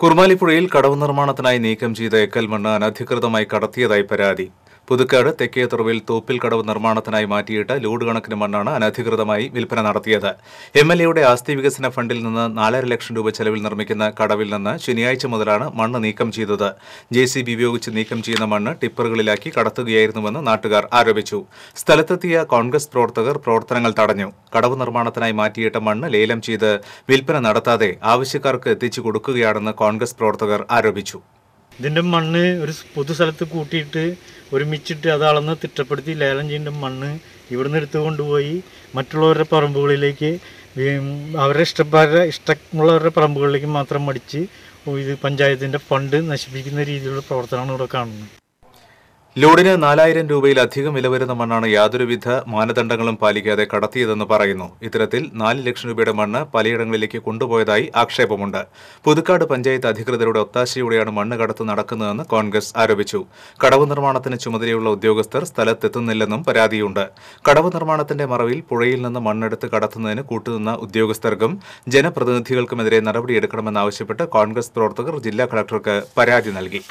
കുർമാലിപ്പുഴയിൽ കടവ് നിർമ്മാണത്തിനായി നീക്കം ചെയ്ത എക്കൽ മണ്ണ് അനധികൃതമായി കടത്തിയതായി പരാതി. പുതുക്കാട് തെക്കേത്തുറവിൽ തോപ്പിൽ കടവ് നിർമ്മാണത്തിനായി മാറ്റിയിട്ട് ലോഡ് കണക്കിന് മണ്ണാണ് അനധികൃതമായി വിൽപ്പന നടത്തിയത്. എം എൽ എയുടെ ആസ്തി വികസന ഫണ്ടിൽ നിന്ന് നാലര ലക്ഷം രൂപ ചെലവിൽ നിർമ്മിക്കുന്ന കടവിൽ നിന്ന് ശനിയാഴ്ച മുതലാണ് മണ്ണ് നീക്കം ചെയ്തത്. ജെ സി ബി ഉപയോഗിച്ച് നീക്കം ചെയ്യുന്ന മണ്ണ് ടിപ്പറുകളിലാക്കി കടത്തുകയായിരുന്നുവെന്ന് നാട്ടുകാർ ആരോപിച്ചു. സ്ഥലത്തെത്തിയ കോൺഗ്രസ് പ്രവർത്തകർ പ്രവർത്തനങ്ങൾ തടഞ്ഞു. കടവ് നിർമ്മാണത്തിനായി മാറ്റിയിട്ട മണ്ണ് ലേലം ചെയ്ത് വിൽപ്പന നടത്താതെ ആവശ്യക്കാർക്ക് എത്തിച്ചു കൊടുക്കുകയാണെന്ന് കോൺഗ്രസ് പ്രവർത്തകർ ആരോപിച്ചു. ഇതിന്റെ മണ്ണ് ഒരു പൊതു സ്ഥലത്ത് കൂട്ടിയിട്ട് ഒരുമിച്ചിട്ട് അത് അളന്ന് തിട്ടപ്പെടുത്തി ലേലം ചെയ്യേണ്ട മണ്ണ് ഇവിടുന്ന് എടുത്തു കൊണ്ടുപോയി മറ്റുള്ളവരുടെ പറമ്പുകളിലേക്ക് അവരുടെ ഇഷ്ടക്കാരുടെ ഇഷ്ടമുള്ളവരുടെ പറമ്പുകളിലേക്ക് മാത്രം മടിച്ച് ഇത് പഞ്ചായത്തിന്റെ ഫണ്ട് നശിപ്പിക്കുന്ന രീതിയിലുള്ള പ്രവർത്തനമാണ് ഇവിടെ കാണുന്നത്. ലോഡിന് നാലായിരം രൂപയിലധികം വില വരുന്ന മണ്ണാണ് യാതൊരുവിധ മാനദണ്ഡങ്ങളും പാലിക്കാതെ കടത്തിയതെന്ന് പറയുന്നു. ഇത്തരത്തിൽ നാല് ലക്ഷം രൂപയുടെ മണ്ണ് പലയിടങ്ങളിലേക്ക് കൊണ്ടുപോയതായി ആക്ഷേപമുണ്ട്. പുതുക്കാട് പഞ്ചായത്ത് അധികൃതരുടെ ഒത്താശയോടെയാണ് മണ്ണ് കടത്ത് നടക്കുന്നതെന്ന് കോൺഗ്രസ് ആരോപിച്ചു. കടവ് നിർമ്മാണത്തിന് ചുമതലയുള്ള ഉദ്യോഗസ്ഥർ സ്ഥലത്തെത്തുന്നില്ലെന്നും പരാതിയുണ്ട്. കടവ് നിർമ്മാണത്തിന്റെ മറവിൽ പുഴയിൽ നിന്ന് മണ്ണെടുത്ത് കടത്തുന്നതിന് കൂട്ടുനിന്ന ഉദ്യോഗസ്ഥർക്കും ജനപ്രതിനിധികൾക്കുമെതിരെ നടപടിയെടുക്കണമെന്നാവശ്യപ്പെട്ട് കോൺഗ്രസ് പ്രവർത്തകർ ജില്ലാ കളക്ടർക്ക് പരാതി നൽകി.